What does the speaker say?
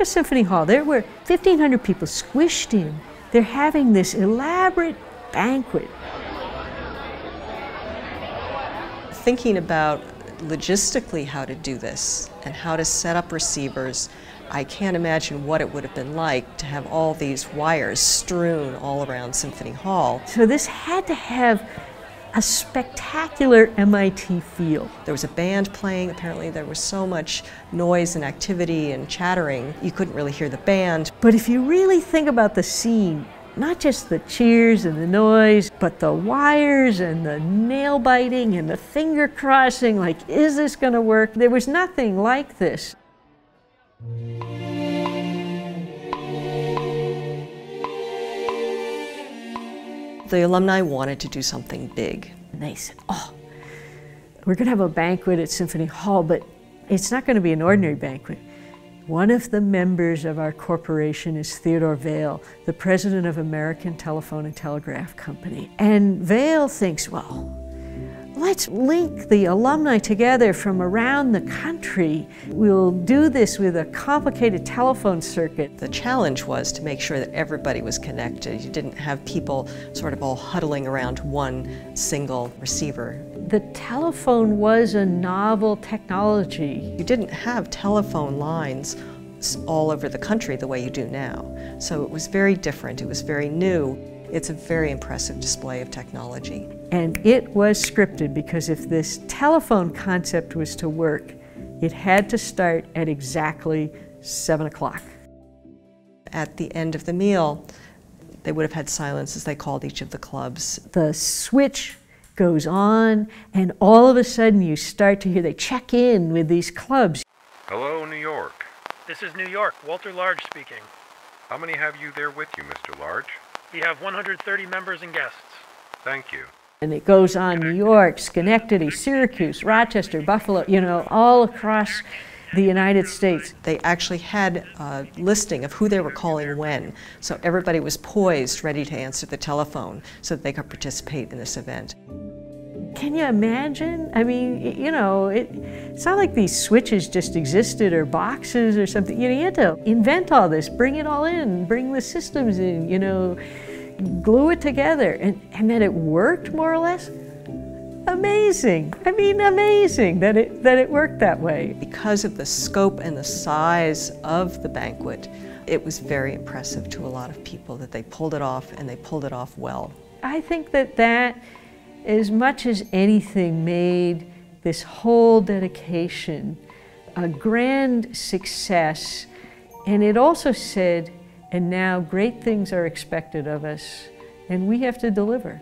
At Symphony Hall. There were 1,500 people squished in. They're having this elaborate banquet. Thinking about logistically how to do this and how to set up receivers, I can't imagine what it would have been like to have all these wires strewn all around Symphony Hall. So this had to have a spectacular MIT feel. There was a band playing, apparently there was so much noise and activity and chattering, you couldn't really hear the band. But if you really think about the scene, not just the cheers and the noise, but the wires and the nail biting and the finger crossing, like, is this going to work? There was nothing like this. The alumni wanted to do something big. And they said, oh, we're going to have a banquet at Symphony Hall, but it's not going to be an ordinary banquet. One of the members of our corporation is Theodore Vail, the president of American Telephone and Telegraph Company. And Vail thinks, well, let's link the alumni together from around the country. We'll do this with a complicated telephone circuit. The challenge was to make sure that everybody was connected. You didn't have people sort of all huddling around one single receiver. The telephone was a novel technology. You didn't have telephone lines all over the country the way you do now. So it was very different, it was very new. It's a very impressive display of technology. And it was scripted because if this telephone concept was to work, it had to start at exactly 7 o'clock. At the end of the meal, they would have had silence as they called each of the clubs. The switch goes on, and all of a sudden you start to hear they check in with these clubs. Hello, New York. This is New York. Walter Large speaking. How many have you there with you, Mr. Large? We have 130 members and guests. Thank you. And it goes on New York, Schenectady, Syracuse, Rochester, Buffalo, you know, all across the United States. They actually had a listing of who they were calling when, so everybody was poised, ready to answer the telephone so that they could participate in this event. Can you imagine? I mean, you know, it, it's not like these switches just existed or boxes or something. You know, you had to invent all this, bring it all in, bring the systems in, you know, glue it together. And, and that it worked more or less? Amazing. I mean, amazing that it, that it worked that way. Because of the scope and the size of the banquet, it was very impressive to a lot of people that they pulled it off and they pulled it off well. I think that that as much as anything, made this whole dedication a grand success. And it also said, and now great things are expected of us, and we have to deliver.